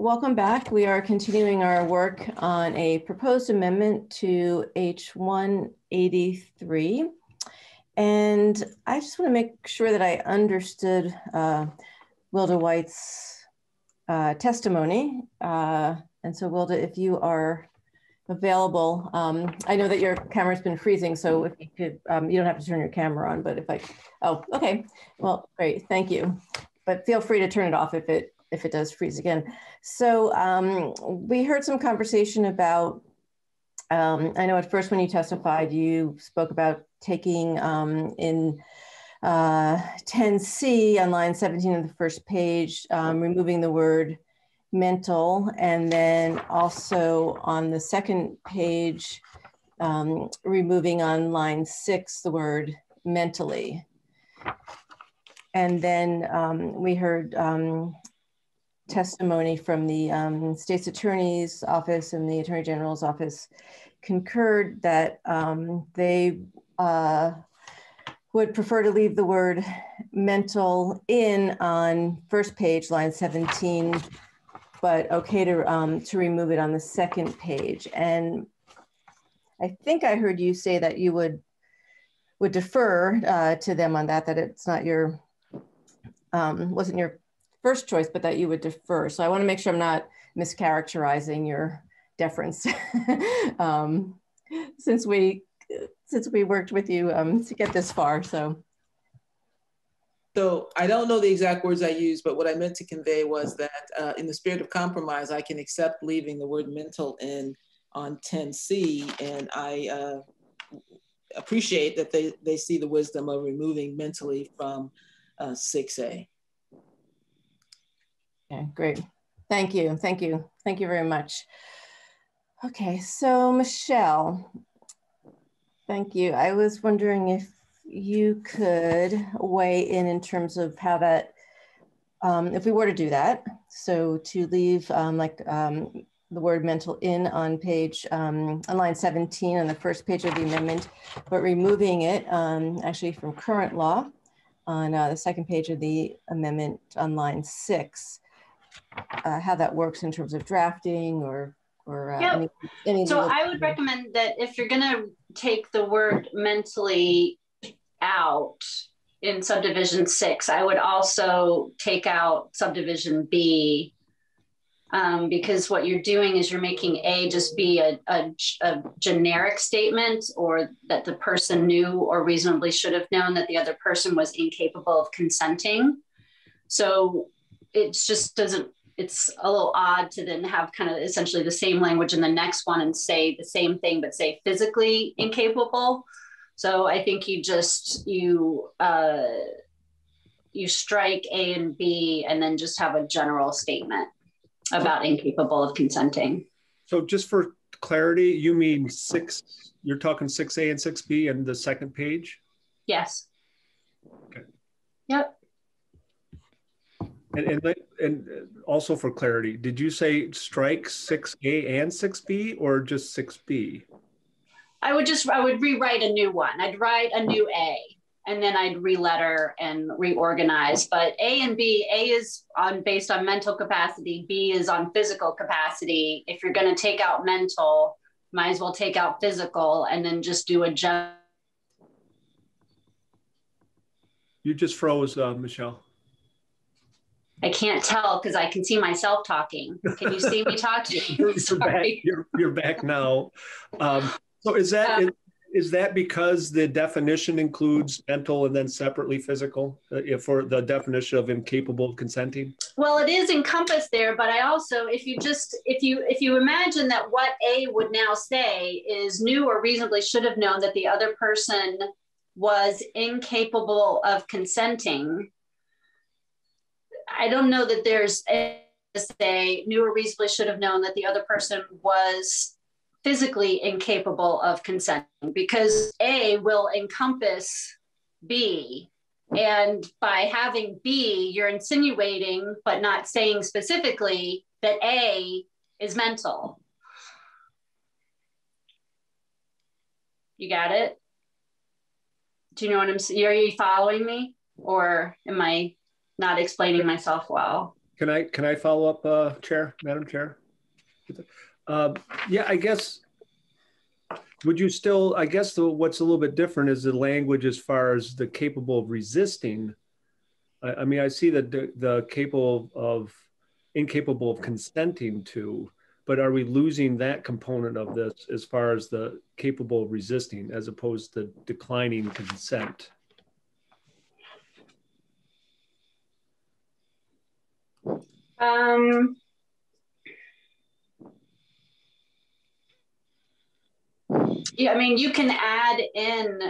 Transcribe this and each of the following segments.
welcome back. We are continuing our work on a proposed amendment to H183. And I just want to make sure that I understood uh, Wilda White's uh, testimony. Uh, and so Wilda, if you are available, um, I know that your camera's been freezing, so if you could, um, you don't have to turn your camera on, but if I, oh, okay. Well, great, thank you. But feel free to turn it off if it if it does freeze again. So um, we heard some conversation about, um, I know at first when you testified, you spoke about taking um, in uh, 10C on line 17 of the first page, um, removing the word mental, and then also on the second page, um, removing on line six the word mentally. And then um, we heard um, testimony from the um, state's attorney's office and the attorney general's office concurred that um, they uh, would prefer to leave the word mental in on first page, line 17, but okay to, um, to remove it on the second page. And I think I heard you say that you would would defer uh, to them on that, that it's not your, um, wasn't your first choice, but that you would defer. So I want to make sure I'm not mischaracterizing your deference, um, since we since we worked with you um, to get this far. So. So I don't know the exact words I used, but what I meant to convey was that uh, in the spirit of compromise, I can accept leaving the word mental in on 10C, and I uh, appreciate that they, they see the wisdom of removing mentally from uh, 6A. Okay, great. Thank you. Thank you. Thank you very much. Okay, so Michelle, thank you. I was wondering if you could weigh in in terms of how that, um, if we were to do that, so to leave um, like um, the word mental in on page, um, on line 17 on the first page of the amendment, but removing it um, actually from current law on uh, the second page of the amendment on line six uh, how that works in terms of drafting or or uh, yep. any, any so i would recommend that if you're going to take the word mentally out in subdivision six i would also take out subdivision b um, because what you're doing is you're making a just be a, a, a, generic statement or that the person knew or reasonably should have known that the other person was incapable of consenting so it just doesn't it's a little odd to then have kind of essentially the same language in the next one and say the same thing but say physically incapable. So i think you just you uh, you strike a and b and then just have a general statement about incapable of consenting. So just for clarity you mean six you're talking 6a and 6b and the second page? Yes. Okay. Yep and, and, and also for clarity, did you say strike 6A and 6B or just 6B? I would just, I would rewrite a new one. I'd write a new A and then I'd reletter and reorganize. But A and B, A is on based on mental capacity, B is on physical capacity. If you're going to take out mental, might as well take out physical and then just do a general. You just froze, uh, Michelle. I can't tell because I can see myself talking. Can you see me talking? you're, back, you're, you're, back now. Um, so is that um, is, is, that because the definition includes mental and then separately physical uh, for the definition of incapable of consenting? Well, it is encompassed there, but I also, if you just if you if you imagine that what A would now say is knew or reasonably should have known that the other person was incapable of consenting I don't know that there's a say knew or reasonably should have known that the other person was physically incapable of consenting because A will encompass B. And by having B, you're insinuating, but not saying specifically, that A is mental. You got it? Do you know what I'm saying? Are you following me? Or am I not explaining myself well. Can I can I follow up, uh, Chair, Madam Chair? Uh, yeah, I guess. Would you still? I guess the, what's a little bit different is the language as far as the capable of resisting. I, I mean, I see that the, the capable of incapable of consenting to, but are we losing that component of this as far as the capable of resisting, as opposed to declining consent? Um, yeah, I mean, you can add in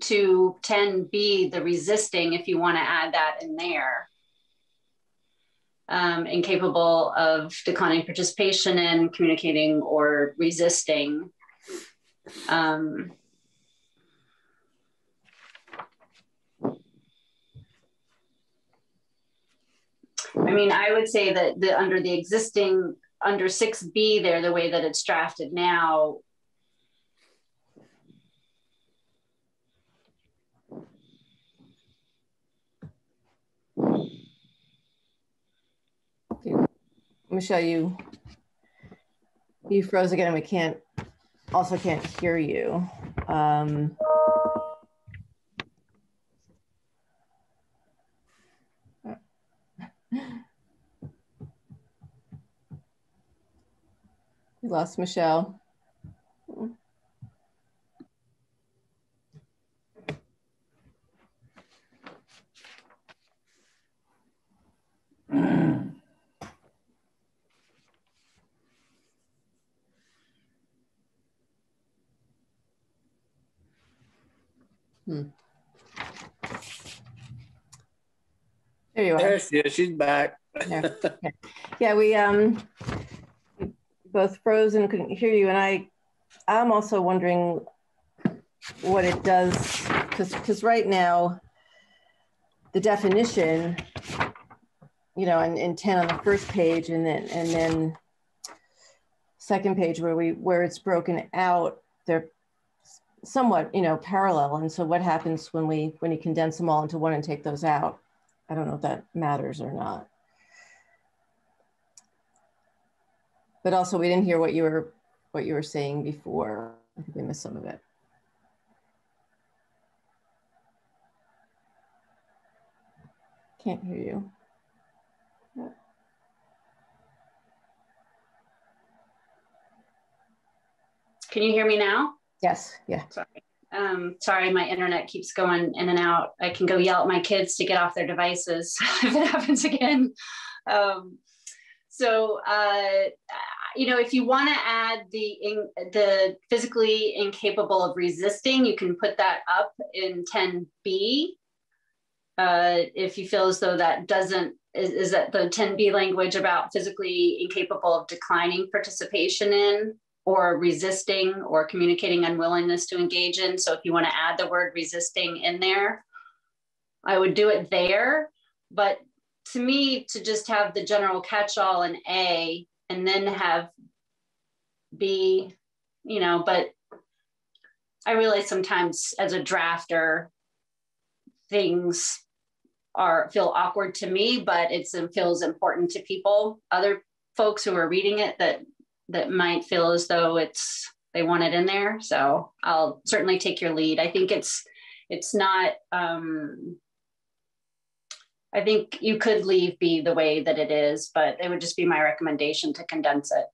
to 10B the resisting if you want to add that in there. Um, incapable of declining participation in communicating or resisting. Um, I mean, I would say that the under the existing under 6B there, the way that it's drafted now, Michelle, you you froze again and we can't also can't hear you. Um, we lost Michelle. Hmm. There you are. There she is. She's back. Yeah. Yeah, we um both froze and couldn't hear you, and I I'm also wondering what it does because because right now the definition, you know, in, in 10 on the first page and then and then second page where we where it's broken out, they're somewhat, you know, parallel. And so what happens when we when you condense them all into one and take those out? I don't know if that matters or not. But also we didn't hear what you were what you were saying before. I think we missed some of it. Can't hear you. Can you hear me now? Yes, yeah. Sorry. Um, sorry, my internet keeps going in and out. I can go yell at my kids to get off their devices if it happens again. Um, so, uh, you know, if you want to add the in, the physically incapable of resisting, you can put that up in 10b. Uh, if you feel as though that doesn't is, is that the 10b language about physically incapable of declining participation in or resisting or communicating unwillingness to engage in. So if you want to add the word resisting in there, I would do it there. But to me, to just have the general catch-all in A and then have B, you know, but I realize sometimes as a drafter, things are feel awkward to me, but it's, it feels important to people, other folks who are reading it that that might feel as though it's they want it in there. So I'll certainly take your lead. I think it's it's not um I think you could leave B the way that it is, but it would just be my recommendation to condense it.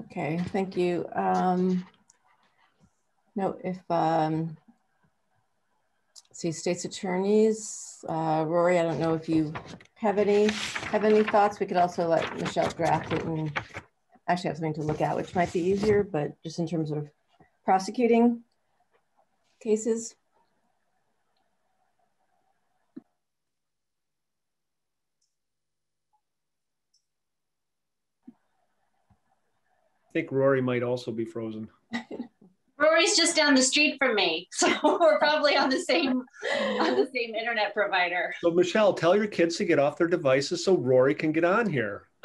Okay, thank you. Um, no, if um, see state's attorneys, uh, Rory, I don't know if you have any have any thoughts. We could also let Michelle draft it and actually have something to look at, which might be easier, but just in terms of prosecuting cases. I think Rory might also be frozen. Rory's just down the street from me, so we're probably on the same on the same internet provider. So Michelle, tell your kids to get off their devices so Rory can get on here.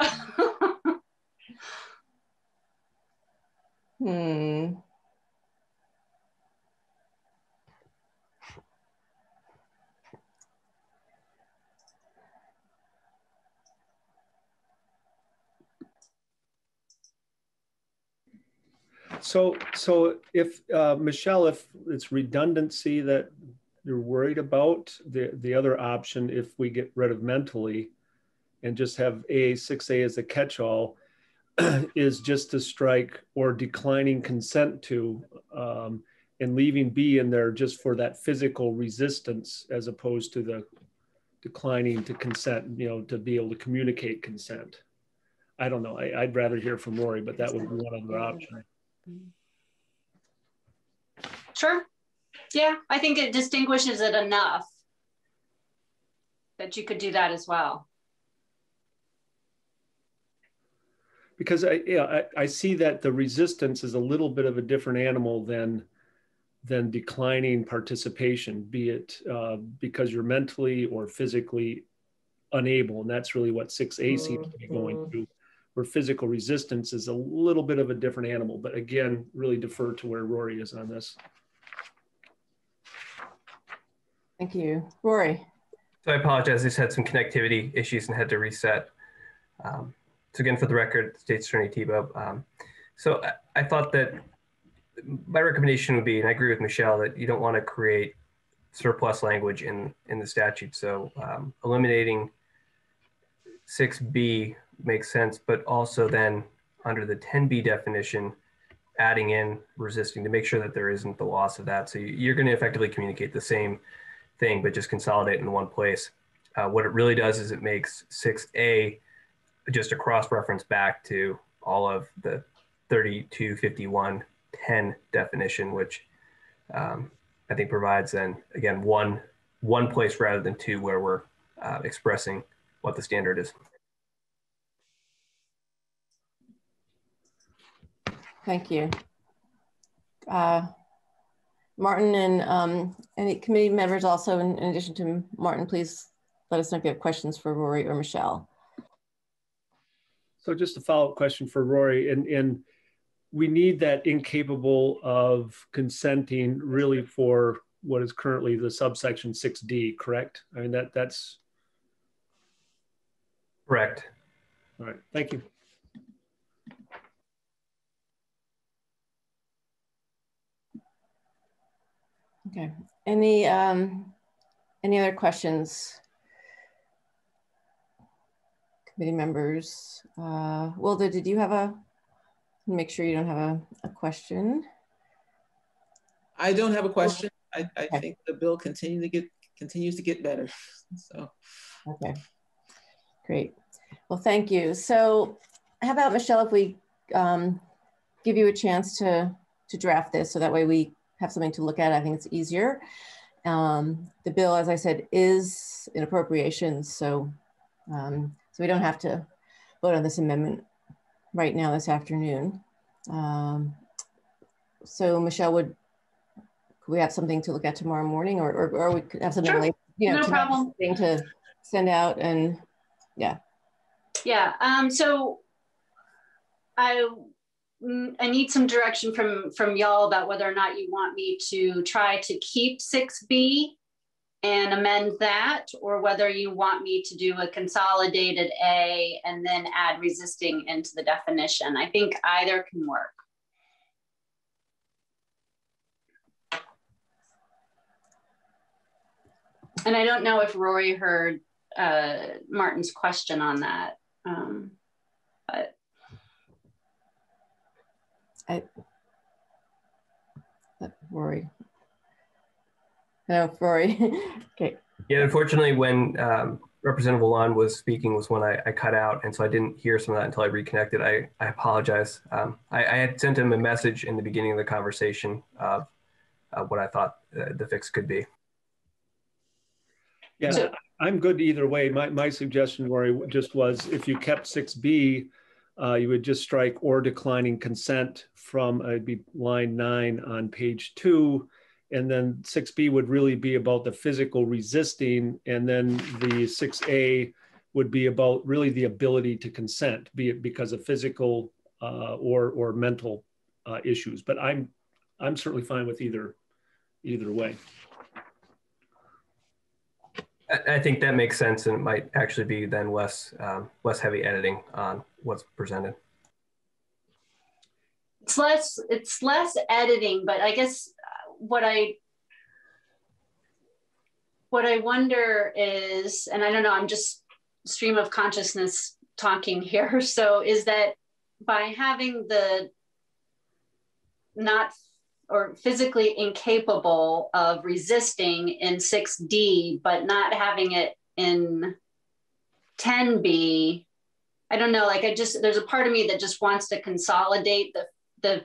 hmm. So, so if uh, Michelle, if it's redundancy that you're worried about, the the other option, if we get rid of mentally, and just have A six A as a catch-all, is just to strike or declining consent to, um, and leaving B in there just for that physical resistance as opposed to the declining to consent, you know, to be able to communicate consent. I don't know. I, would rather hear from Rory, but that would be one other option. Sure. Yeah, I think it distinguishes it enough that you could do that as well. Because I, yeah, I, I see that the resistance is a little bit of a different animal than than declining participation, be it uh, because you're mentally or physically unable, and that's really what 6A seems to be going mm-hmm. through where physical resistance is a little bit of a different animal. But again, really defer to where Rory is on this. Thank you. Rory. So I apologize. I just had some connectivity issues and had to reset. Um, so again, for the record, State's Attorney Thibault. Um, so I, I, thought that my recommendation would be, and I agree with Michelle, that you don't want to create surplus language in, in the statute. So um, eliminating 6B makes sense, but also then under the 10B definition, adding in resisting to make sure that there isn't the loss of that. So you're going to effectively communicate the same thing, but just consolidate in one place. Uh, what it really does is it makes 6A just a cross reference back to all of the 3251 10 definition, which um, I think provides then again one one place rather than two where we're uh, expressing what the standard is. Thank you. Uh, Martin and um, any committee members also, in, in, addition to Martin, please let us know if you have questions for Rory or Michelle. So just a follow-up question for Rory, and, and we need that incapable of consenting really for what is currently the subsection 6D, correct? I mean, that that's... Correct. All right, thank you. Okay. Any um, any other questions? Committee members. Uh, Wilda, did you have a? Make sure you don't have a, a question. I don't have a question. I, I okay. think the bill continue to get continues to get better. So. Okay. Great. Well, thank you. So, how about Michelle? If we um, give you a chance to to draft this, so that way we have something to look at. I think it's easier. Um, the bill, as I said, is in appropriations, so um, so we don't have to vote on this amendment right now this afternoon. Um, so Michelle, would could we have something to look at tomorrow morning, or or, or we could have something sure. you know no problem. Thing to send out and yeah. Yeah. Um, so I I need some direction from from y'all about whether or not you want me to try to keep 6B and amend that, or whether you want me to do a consolidated A and then add resisting into the definition. I think either can work. And I don't know if Rory heard uh, Martin's question on that, um, but I Rory. No, Rory. okay. Yeah, unfortunately, when um, Representative LaLonde was speaking was when I, I, cut out, and so I didn't hear some of that until I reconnected. I, I apologize. Um, I, I, had sent him a message in the beginning of the conversation of uh, what I thought uh, the fix could be. Yeah, I'm good either way. My, my suggestion, Rory, just was if you kept 6B, uh, you would just strike or declining consent from, uh, be line nine on page two. And then 6B would really be about the physical resisting. And then the 6A would be about really the ability to consent, be it because of physical uh, or, or mental uh, issues. But I'm, I'm certainly fine with either, either way. I think that makes sense, and it might actually be then less um, less heavy editing on what's presented. it's less it's less editing, but I guess what I what I wonder is, and I don't know, I'm just stream of consciousness talking here. So is that by having the not or physically incapable of resisting in 6D, but not having it in 10B, I don't know, like I just, there's a part of me that just wants to consolidate the, the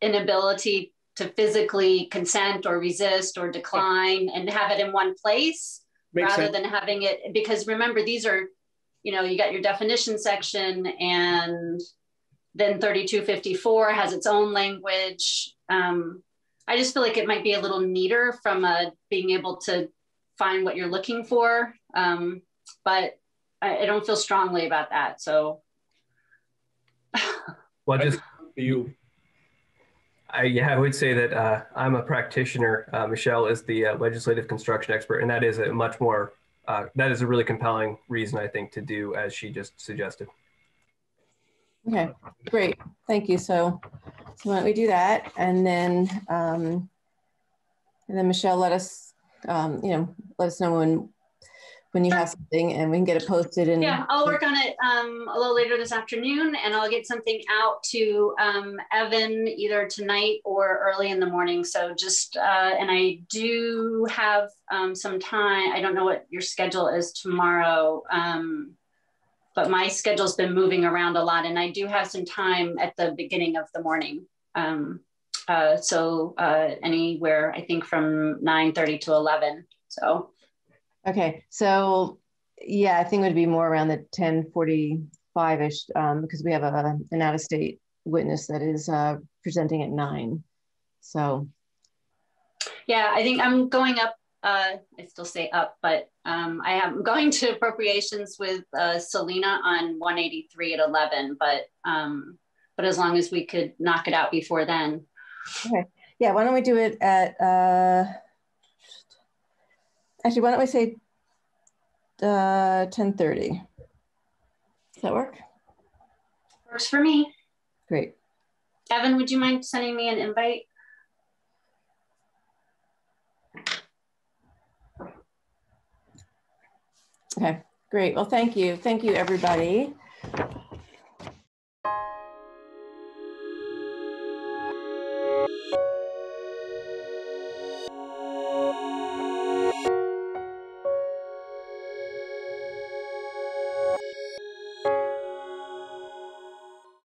inability to physically consent or resist or decline and have it in one place Makes rather sense. than having it, because remember, these are, you know, you got your definition section and then 3254 has its own language. Um, I just feel like it might be a little neater from a, being able to find what you're looking for. Um, but I, I, don't feel strongly about that. So. well, just you. I, yeah, I would say that uh, I'm a practitioner. Uh, Michelle is the uh, legislative construction expert, and that is a much more, uh, that is a really compelling reason, I think, to do as she just suggested. Okay, great. Thank you. So, so why don't we do that? And then, um, and then Michelle, let us, um, you know, let us know when, when you have something and we can get it posted. And yeah, I'll work on it um, a little later this afternoon and I'll get something out to um, Evan either tonight or early in the morning. So just, uh, and I do have um, some time. I don't know what your schedule is tomorrow. Um, but my schedule's been moving around a lot and I do have some time at the beginning of the morning. Um, uh, so uh, anywhere, I think from 9.30 to 11, so. Okay, so yeah, I think it would be more around the 10.45ish um, because we have a, an out-of-state witness that is uh, presenting at nine, so. Yeah, I think I'm going up uh, I still say up, but um, I am going to appropriations with uh, Selena on 183 at 11, but um, but as long as we could knock it out before then. Okay. Yeah. Why don't we do it at? Uh, actually, why don't we say uh, 10:30? Does that work? Works for me. Great. Evan, would you mind sending me an invite? Okay, great. Well, thank you. Thank you, everybody.